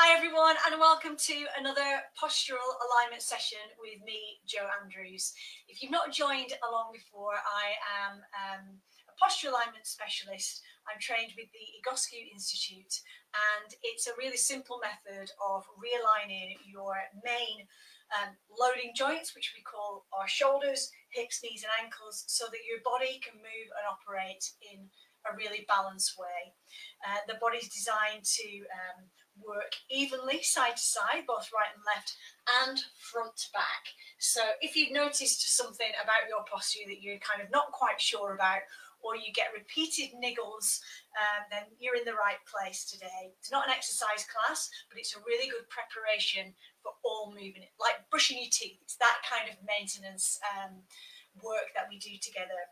Hi everyone and welcome to another postural alignment session with me, Jo Andrews. If you've not joined along before, I am um, a posture alignment specialist. I'm trained with the Egoscue Institute and it's a really simple method of realigning your main um, loading joints, which we call our shoulders, hips, knees and ankles, so that your body can move and operate in a really balanced way. Uh, the body's designed to um, work evenly side to side, both right and left, and front to back. So if you've noticed something about your posture that you're kind of not quite sure about, or you get repeated niggles, um, then you're in the right place today. It's not an exercise class, but it's a really good preparation for all movement, like brushing your teeth. It's that kind of maintenance um, work that we do together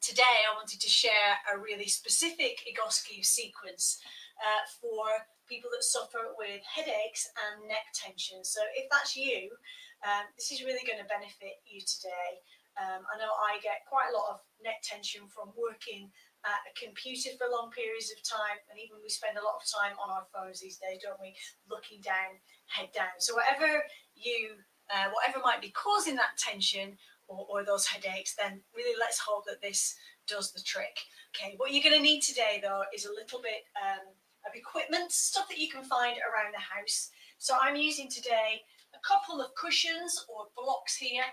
today I wanted to share a really specific Egoscue sequence uh, for people that suffer with headaches and neck tension. So if that's you, um, this is really going to benefit you today. Um, I know I get quite a lot of neck tension from working at a computer for long periods of time, and even we spend a lot of time on our phones these days, don't we? Looking down, head down. So whatever you, uh, whatever might be causing that tension, or, or those headaches, then really let's hope that this does the trick. Okay, what you're going to need today though is a little bit um, of equipment, stuff that you can find around the house. So I'm using today a couple of cushions or blocks here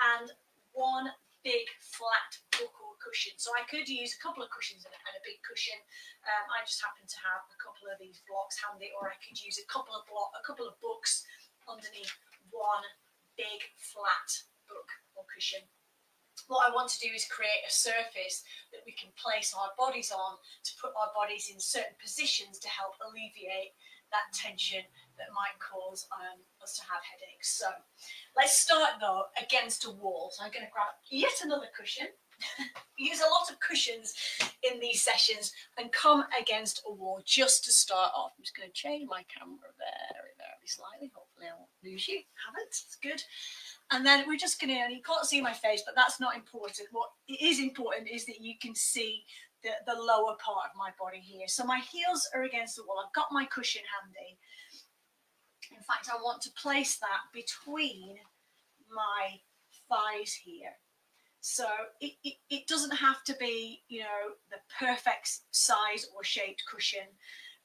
and one big flat book or cushion. So I could use a couple of cushions and a, big cushion. Um, I just happen to have a couple of these blocks handy or I could use a couple of block, a couple of books underneath one big flat book or cushion. What I want to do is create a surface that we can place our bodies on to put our bodies in certain positions to help alleviate that tension that might cause um, us to have headaches. So let's start though against a wall. So I'm going to grab yet another cushion. Use a lot of cushions in these sessions and come against a wall just to start off. I'm just going to change my camera very, very slightly. Hopefully I won't lose you. Haven't. It's good. And then we're just going to, you can't see my face, but that's not important. What is important is that you can see the, the lower part of my body here. So my heels are against the wall. I've got my cushion handy. In fact, I want to place that between my thighs here. So it, it, it doesn't have to be, you know, the perfect size or shaped cushion.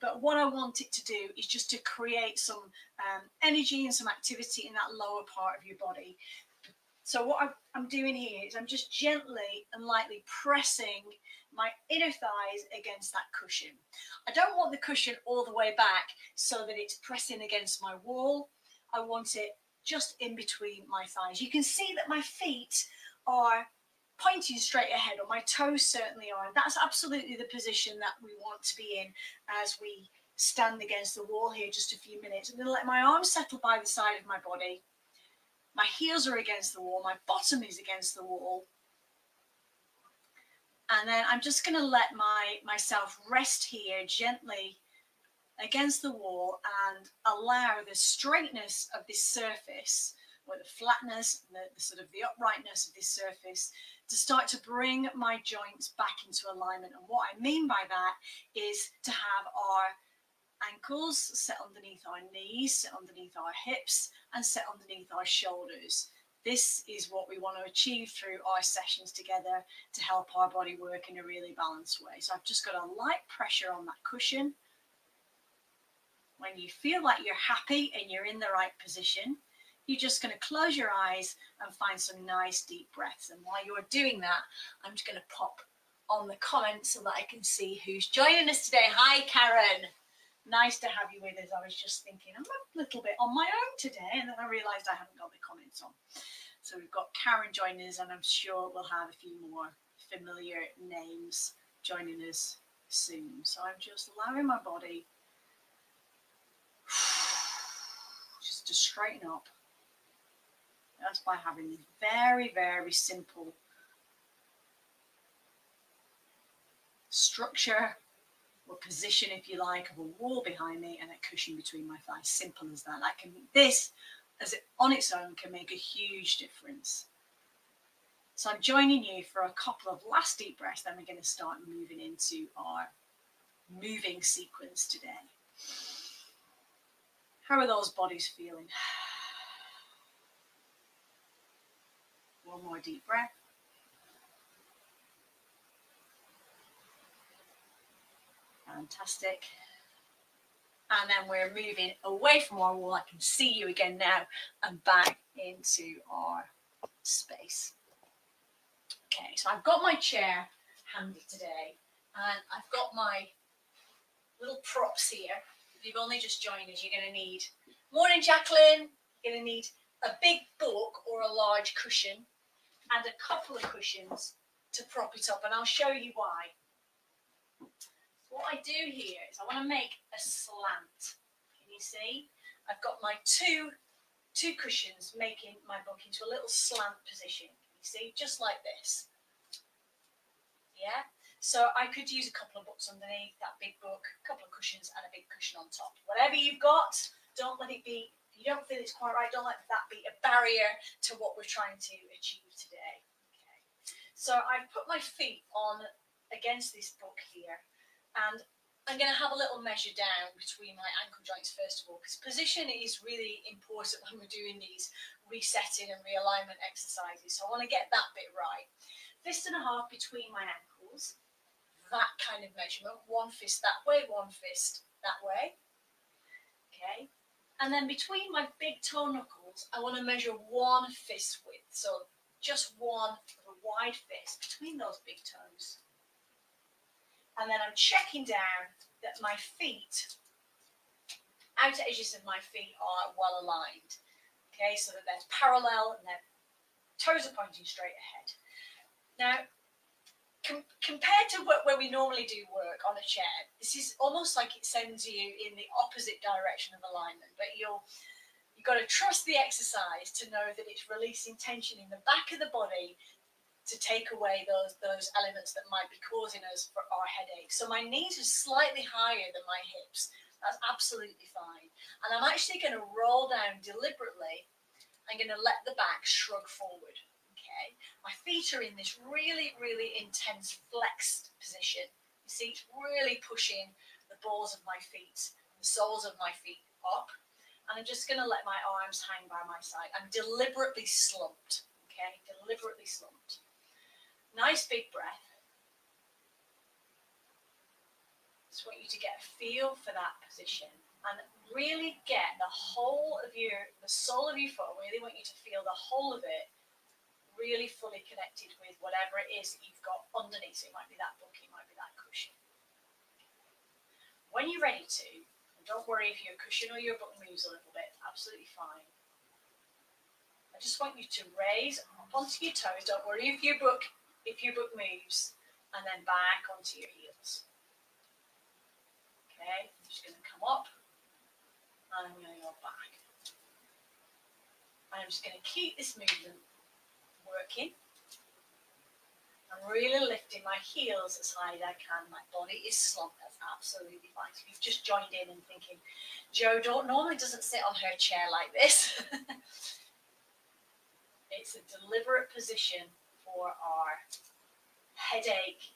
But what I want it to do is just to create some um, energy and some activity in that lower part of your body. So what I'm doing here is I'm just gently and lightly pressing my inner thighs against that cushion. I don't want the cushion all the way back so that it's pressing against my wall. I want it just in between my thighs. You can see that my feet are pointing straight ahead, or my toes certainly are. And that's absolutely the position that we want to be in as we stand against the wall here just a few minutes. To let my arms settle by the side of my body. My heels are against the wall. My bottom is against the wall. And then I'm just going to let my myself rest here gently against the wall and allow the straightness of this surface or the flatness, the, the sort of the uprightness of this surface to start to bring my joints back into alignment. And what I mean by that is to have our ankles set underneath our knees, set underneath our hips, and set underneath our shoulders. This is what we want to achieve through our sessions together to help our body work in a really balanced way. So I've just got a light pressure on that cushion. When you feel like you're happy and you're in the right position, you're just going to close your eyes and find some nice deep breaths. And while you're doing that, I'm just going to pop on the comments so that I can see who's joining us today. Hi, Karen. Nice to have you with us. I was just thinking I'm a little bit on my own today, and then I realised I haven't got the comments on. So we've got Karen joining us, and I'm sure we'll have a few more familiar names joining us soon. So I'm just allowing my body just to straighten up that's by having this very, very simple structure or position, if you like, of a wall behind me and a cushion between my thighs. Simple as that. That can this, as it on its own, can make a huge difference. So I'm joining you for a couple of last deep breaths. Then we're going to start moving into our moving sequence today. How are those bodies feeling? One more deep breath. Fantastic. And then we're moving away from our wall. I can see you again now and back into our space. Okay, so I've got my chair handy today and I've got my little props here. If you've only just joined us, you're going to need, morning Jacqueline, you're going to need a big book or a large cushion and a couple of cushions to prop it up and I'll show you why. What I do here is I want to make a slant. Can you see? I've got my two, two cushions making my book into a little slant position. Can you see? Just like this. Yeah? So I could use a couple of books underneath that big book, a couple of cushions and a big cushion on top. Whatever you've got, don't let it be, if you don't feel it's quite right, don't let that be a barrier to what we're trying to achieve today. Okay. So I've put my feet on against this book here and I'm going to have a little measure down between my ankle joints first of all, because position is really important when we're doing these resetting and realignment exercises. So I want to get that bit right. Fist and a half between my ankles, that kind of measurement. One fist that way, one fist that way. Okay. And then between my big toe knuckles, I want to measure one fist width. So just one wide fist between those big toes and then I'm checking down that my feet, outer edges of my feet are well aligned. Okay, so that they're parallel and their toes are pointing straight ahead. Now, com compared to what, where we normally do work on a chair, this is almost like it sends you in the opposite direction of alignment, but you'll you've got to trust the exercise to know that it's releasing tension in the back of the body to take away those those elements that might be causing us for our headaches. So my knees are slightly higher than my hips. That's absolutely fine. And I'm actually going to roll down deliberately. I'm going to let the back shrug forward. My feet are in this really, really intense flexed position. You see, it's really pushing the balls of my feet, the soles of my feet up. And I'm just going to let my arms hang by my side. I'm deliberately slumped. Okay, deliberately slumped. Nice big breath. Just want you to get a feel for that position and really get the whole of your, the sole of your foot, I really want you to feel the whole of it really fully connected with whatever it is that you've got underneath. So it might be that book, it might be that cushion. When you're ready to, don't worry if your cushion or your book moves a little bit, absolutely fine. I just want you to raise up onto your toes. Don't worry if your book if your book moves, and then back onto your heels. Okay, I'm just going to come up, and I'm going to go back. And I'm just going to keep this movement working. I'm really lifting my heels as high as I can. My body is slumped. That's absolutely fine. If you've just joined in and thinking, Jo don't normally doesn't sit on her chair like this. it's a deliberate position for our headache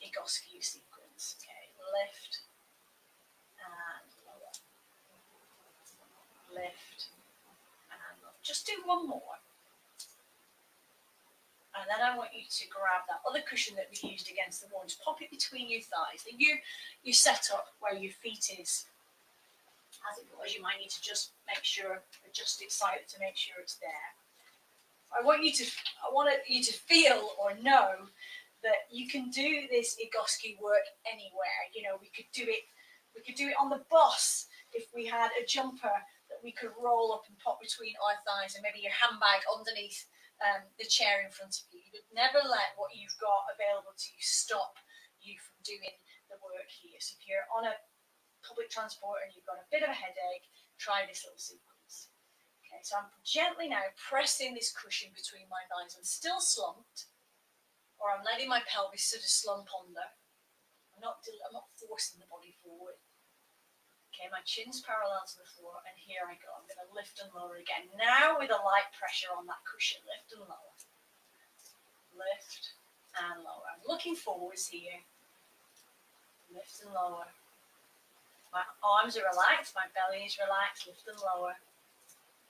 Egoscue sequence. Okay, lift and lower. Lift and lower. Just do one more. And then I want you to grab that other cushion that we used against the wall, just pop it between your thighs. And you you set up where your feet is as it was. You might need to just make sure, adjust it slightly to make sure it's there. I want you to I want you to feel or know that you can do this Egoscue work anywhere. You know, we could do it we could do it on the bus if we had a jumper that we could roll up and pop between our thighs and maybe your handbag underneath um, the chair in front of you. You would never let what you've got available to you stop you from doing the work here. So if you're on a public transport and you've got a bit of a headache, try this little sequence. Okay, so I'm gently now pressing this cushion between my thighs. I'm still slumped, or I'm letting my pelvis sort of slump under. I'm not, I'm not forcing the body forward. Okay, my chin's parallel to the floor, and here I go. I'm going to lift and lower again. Now with a light pressure on that cushion, lift and lower. Lift and lower. I'm looking forwards here. Lift and lower. My arms are relaxed, my belly is relaxed, lift and lower.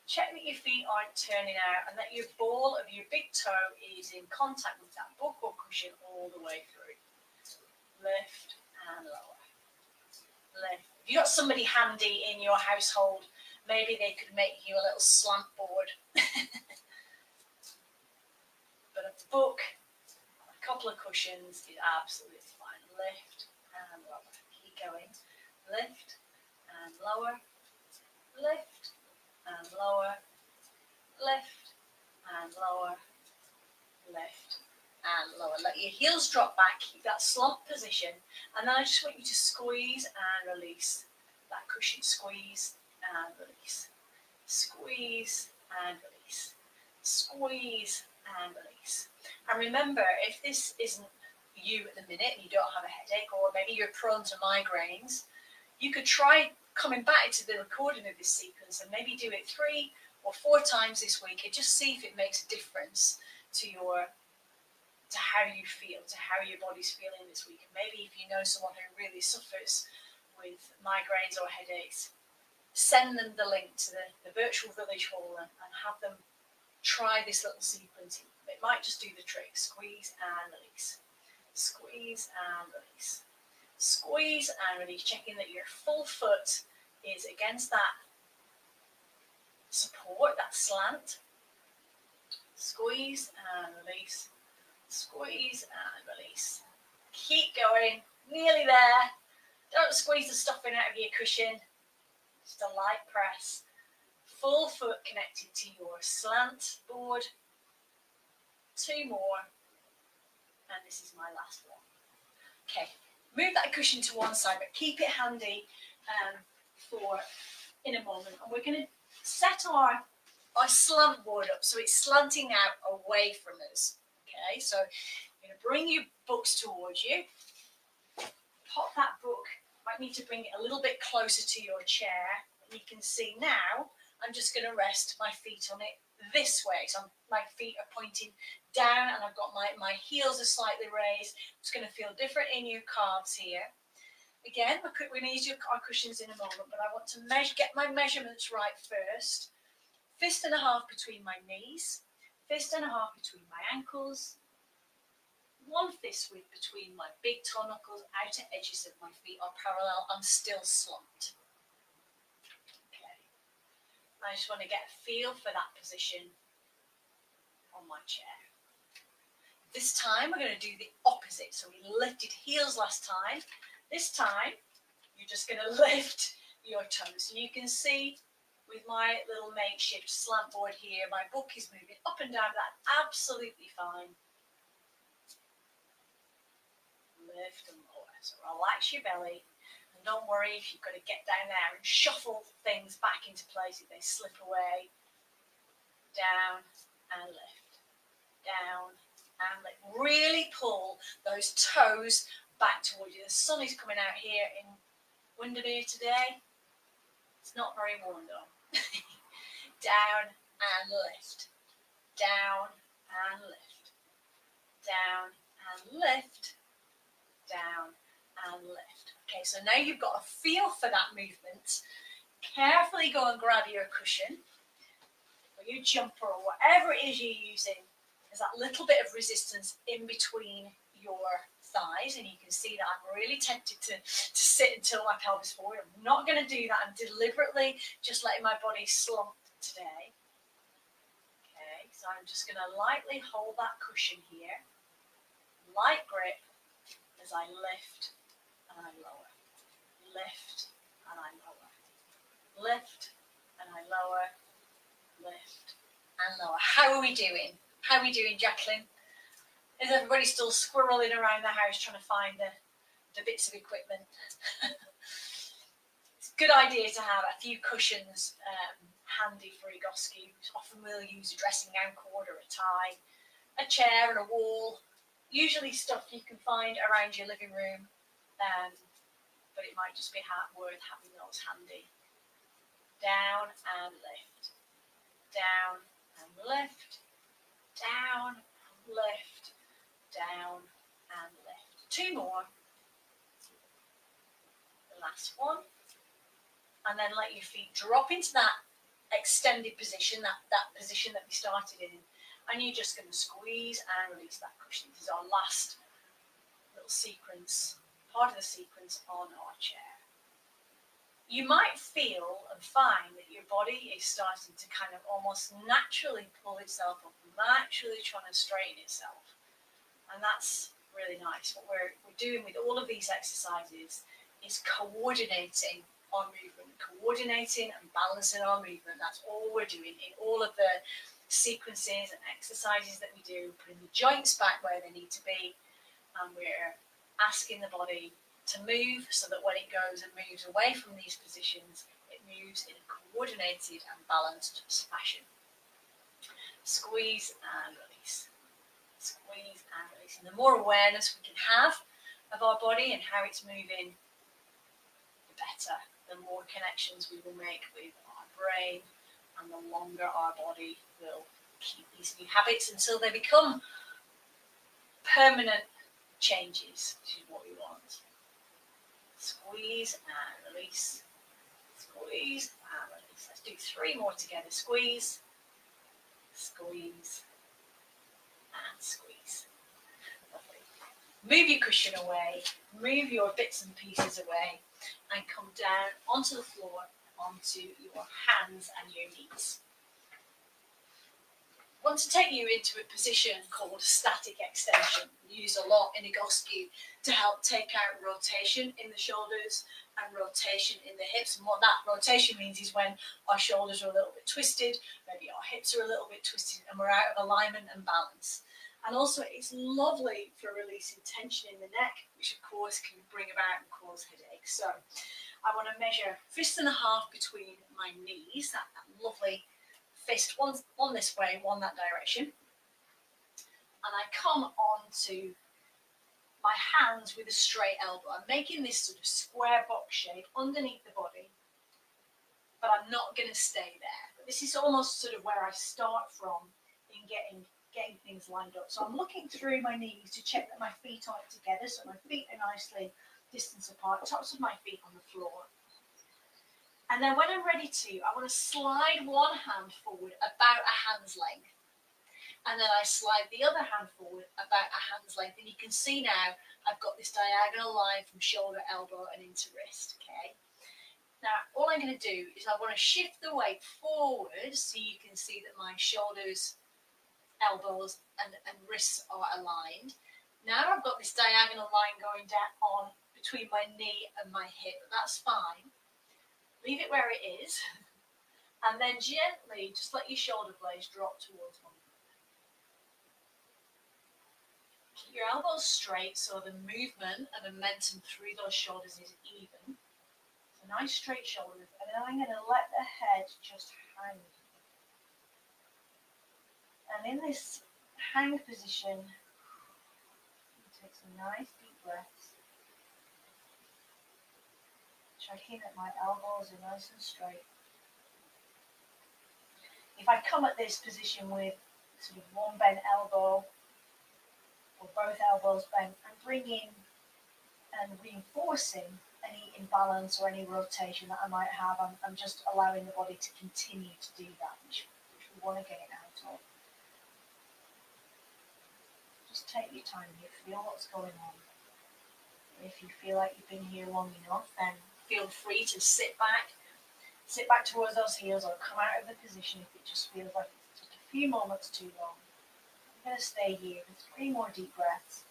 Check that your feet aren't turning out and that your ball of your big toe is in contact with that book or cushion all the way through. Lift and lower. Lift. If you've got somebody handy in your household, maybe they could make you a little slant board. but a book, a couple of cushions is absolutely fine. Lift and lower. Keep going. Lift and lower. Lift and lower, lift and lower, lift and lower. Let your heels drop back, keep that slump position, and then I just want you to squeeze and release that cushion. Squeeze and release. Squeeze and release. Squeeze and release. And remember, if this isn't you at the minute, you don't have a headache, or maybe you're prone to migraines, you could try coming back to the recording of this sequence and maybe do it three or four times this week and just see if it makes a difference to your to how you feel, to how your body's feeling this week. Maybe if you know someone who really suffers with migraines or headaches, send them the link to the, the virtual village hall and, and have them try this little sequence. It might just do the trick. Squeeze and release. Squeeze and release squeeze and release, checking that your full foot is against that support, that slant. Squeeze and release, squeeze and release. Keep going, nearly there. Don't squeeze the stuffing out of your cushion, just a light press. Full foot connected to your slant board. Two more, and this is my last one. Okay, move that cushion to one side, but keep it handy um, for in a moment. And we're going to set our, our slant board up so it's slanting out away from us. Okay, so you're going to bring your books towards you. Pop that book. Might need to bring it a little bit closer to your chair. You can see now I'm just going to rest my feet on it this way. So my feet are pointing down and I've got my, my heels are slightly raised. It's going to feel different in your calves here. Again, we're going to use our cushions in a moment, but I want to measure, get my measurements right first. Fist and a half between my knees, fist and a half between my ankles, one fist width between my big toe knuckles, outer edges of my feet are parallel. I'm still slumped. Okay. I just want to get a feel for that position on my chair. This time we're going to do the opposite. So we lifted heels last time. This time you're just going to lift your toes. You can see with my little makeshift slant board here, my book is moving up and down. That's absolutely fine. Lift and lower. So relax your belly And don't worry if you've got to get down there and shuffle things back into place if they slip away. Down and lift. Down and lift. Really pull those toes back towards you. The sun is coming out here in Windermere today. It's not very warm though. Down and lift. Down and lift. Down and lift. Down and lift. Okay, so now you've got a feel for that movement. Carefully go and grab your cushion or your jumper or whatever it is you're using. There's that little bit of resistance in between your thighs and you can see that I'm really tempted to, to sit until my pelvis forward. I'm not going to do that. I'm deliberately just letting my body slump today. Okay, so I'm just going to lightly hold that cushion here. Light grip as I lift and I lower lift, and I lower. Lift, and I lower, lift, and lower. How are we doing? How are we doing, Jacqueline? Is everybody still squirreling around the house trying to find the, the bits of equipment? it's a good idea to have a few cushions um, handy for Egoscue. Often we'll use a dressing gown cord or a tie, a chair and a wall. Usually stuff you can find around your living room. Um, but it might just be worth having those handy. Down and lift, down and lift, down and lift, down and lift. Two more. The last one. and then let your feet drop into that extended position, that, that position that we started in. And you're just going to squeeze and release that cushion. This is our last little sequence, part of the sequence on our chair. You might feel and find that your body is starting to kind of almost naturally pull itself up, naturally trying to straighten itself. And that's really nice. What we're, we're doing with all of these exercises is coordinating our movement, coordinating and balancing our movement. That's all we're doing in all of the sequences and exercises that we do, putting the joints back where they need to be, and we're asking the body to move so that when it goes and moves away from these positions, it moves in a coordinated and balanced fashion. Squeeze and release. Squeeze and release. And the more awareness we can have of our body and how it's moving, the better the more connections we will make with our brain and the longer our body will keep these new habits until they become permanent changes, which is what we want. Squeeze and release. Squeeze and release. Let's do three more together. Squeeze, squeeze, and squeeze. Lovely. Move your cushion away. Move your bits and pieces away and come down onto the floor, onto your hands and your knees. I want to take you into a position called static extension, used a lot in Egoscue to help take out rotation in the shoulders and rotation in the hips. And what that rotation means is when our shoulders are a little bit twisted, maybe our hips are a little bit twisted, and we're out of alignment and balance. And also, it's lovely for releasing tension in the neck, which of course can bring about and cause headaches. So, I want to measure fist and a half between my knees, that, that lovely fist, one, one this way, one that direction. And I come onto my hands with a straight elbow. I'm making this sort of square box shape underneath the body, but I'm not going to stay there. But this is almost sort of where I start from in getting getting things lined up. So I'm looking through my knees to check that my feet aren't together. So my feet are nicely distance apart, tops of my feet on the floor. And then when I'm ready to, I want to slide one hand forward about a hand's length. And then I slide the other hand forward about a hand's length. And you can see now I've got this diagonal line from shoulder, elbow, and into wrist. Okay. Now, all I'm going to do is I want to shift the weight forward so you can see that my shoulders elbows and, and wrists are aligned. Now I've got this diagonal line going down on between my knee and my hip. That's fine. Leave it where it is. And then gently just let your shoulder blades drop towards one. Keep your elbows straight so the movement and momentum through those shoulders is even. So nice straight shoulders. And then I'm going to let the head just hang and in this hang position, take some nice deep breaths. Checking that my elbows are nice and straight. If I come at this position with sort of one bent elbow or both elbows bent, I'm bringing and reinforcing any imbalance or any rotation that I might have. I'm, I'm just allowing the body to continue to do that, which, which we want to get it out of. Just take your time here, feel what's going on. If you feel like you've been here long enough, then feel free to sit back, sit back towards those heels or come out of the position if it just feels like it's just a few moments too long. I'm going to stay here for three more deep breaths.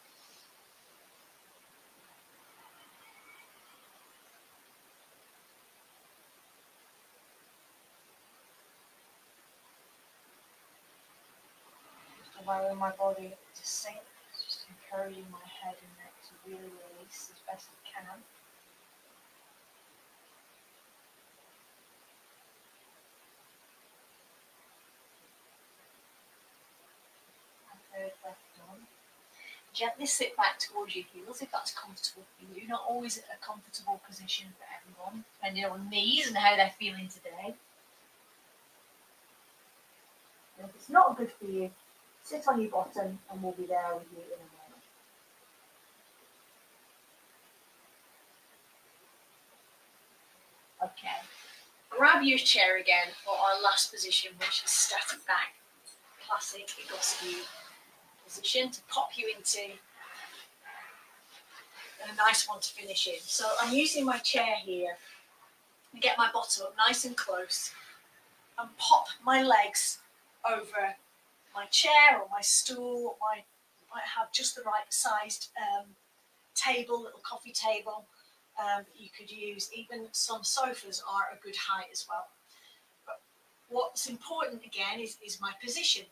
Allowing my body to sink, just encouraging my head and neck to really release as best it can. Gently sit back towards your heels if that's comfortable for you. Not always a comfortable position for everyone, depending on knees and how they're feeling today. If it's not good for you, Sit on your bottom and we'll be there with you in a moment. Okay, grab your chair again for our last position, which is static back. Classic Egoscue position to pop you into and a nice one to finish in. So I'm using my chair here and get my bottom up nice and close and pop my legs over my chair or my stool. I might have just the right sized um, table, little coffee table um, you could use. Even some sofas are a good height as well. But what's important again is, is my position.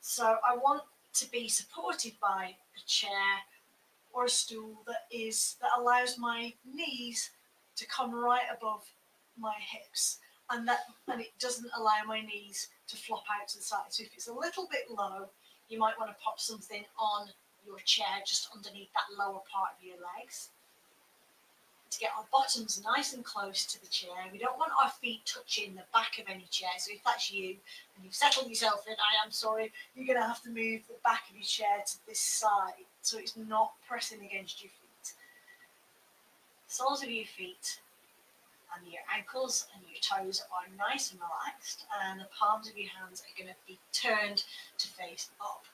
So I want to be supported by a chair or a stool that is that allows my knees to come right above my hips and that and it doesn't allow my knees to flop out to the side. So if it's a little bit low, you might want to pop something on your chair just underneath that lower part of your legs to get our bottoms nice and close to the chair. We don't want our feet touching the back of any chair. So if that's you and you've settled yourself in, I am sorry, you're going to have to move the back of your chair to this side so it's not pressing against your feet. Soles of your feet and your ankles and your toes are nice and relaxed and the palms of your hands are going to be turned to face up.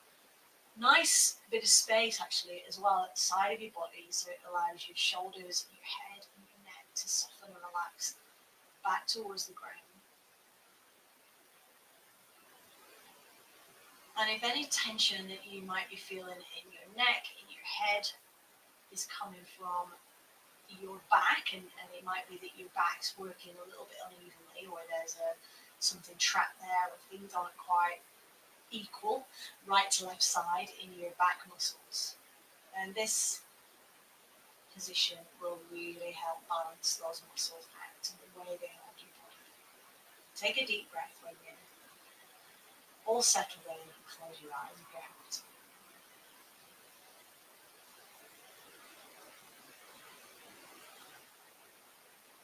Nice bit of space actually as well at the side of your body so it allows your shoulders your head and your neck to soften and relax back towards the ground. And if any tension that you might be feeling in your neck in your head is coming from your back and, and it might be that your back's working a little bit unevenly or there's a something trapped there or things aren't quite equal right to left side in your back muscles. And this position will really help balance those muscles out and the way they hold your body. Take a deep breath when you're all settled in and close your eyes if you're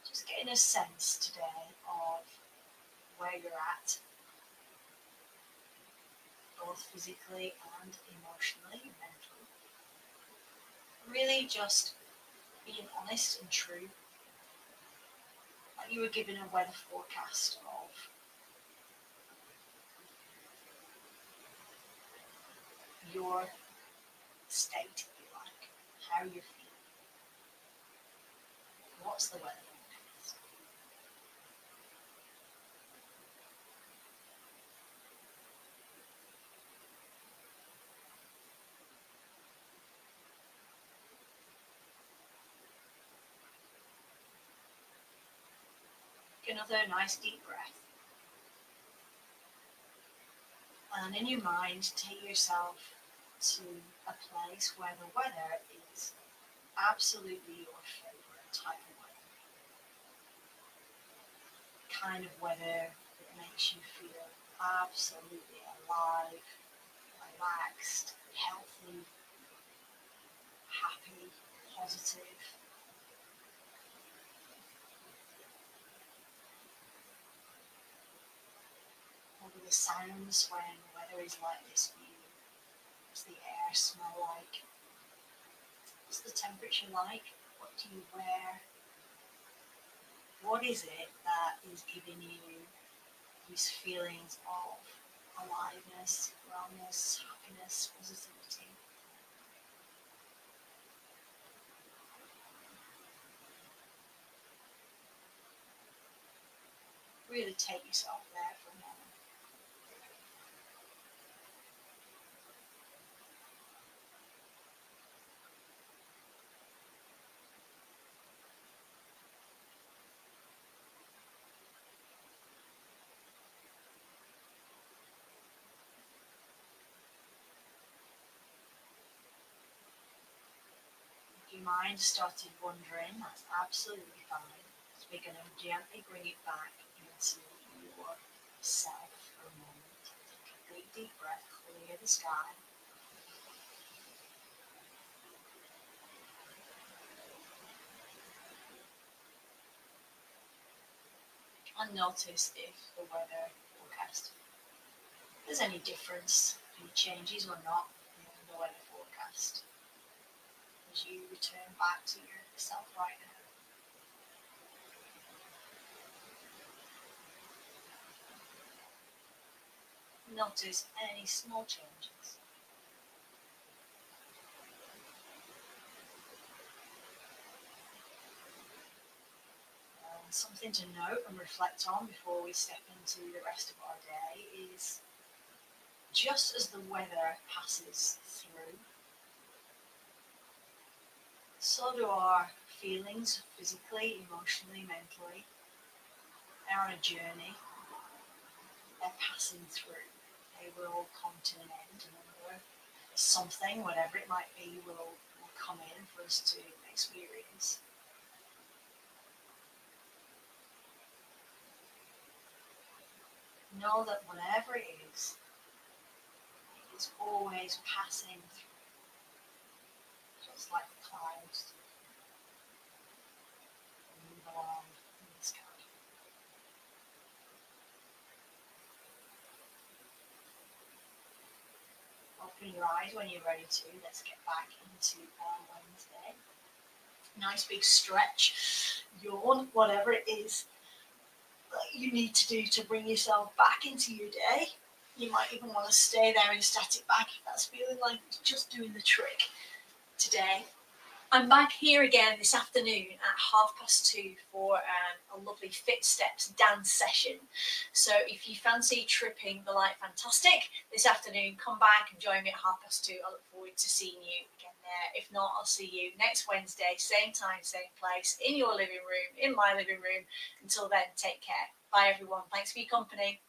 Just getting a sense today of where you're at both physically and emotionally, mentally. Really just being honest and true. Like you were given a weather forecast of your state, if you like, how you're feeling. What's the weather? Another nice deep breath. And in your mind, take yourself to a place where the weather is absolutely your favorite type of weather. Kind of weather that makes you feel absolutely alive, relaxed, healthy, happy, positive. Sounds when weather is like this for you? What's the air smell like? What's the temperature like? What do you wear? What is it that is giving you these feelings of aliveness, wellness, happiness, positivity? Really take yourself there mind started wandering, that's absolutely fine. So we're going to gently bring it back into yourself for a moment. Take a big deep breath, clear the sky. And notice if the weather forecast there's any difference, any changes or not in the weather forecast as you return back to your self right now. Notice any small changes. Um, something to note and reflect on before we step into the rest of our day is just as the weather passes through so do our feelings physically, emotionally, mentally. They're on a journey. They're passing through. They will come to an end. Another something, whatever it might be, will, will come in for us to experience. Know that whatever it is, it is always passing through. Like the clouds move along in. Open your eyes when you're ready to. Let's get back into our Wednesday. Nice big stretch, yawn, whatever it is that you need to do to bring yourself back into your day. You might even want to stay there in static back if that's feeling like just doing the trick today. I'm back here again this afternoon at half past two for um, a lovely Fit Steps dance session. So if you fancy tripping the light fantastic this afternoon, come back and join me at half past two. I look forward to seeing you again there. If not, I'll see you next Wednesday, same time, same place, in your living room, in my living room. Until then, take care. Bye everyone. Thanks for your company.